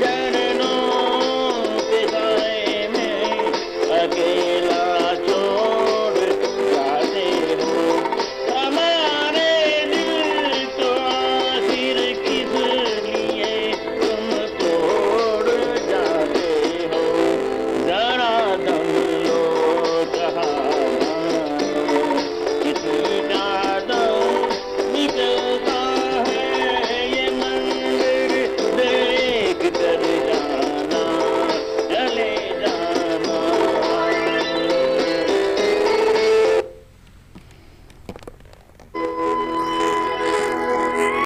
Dana.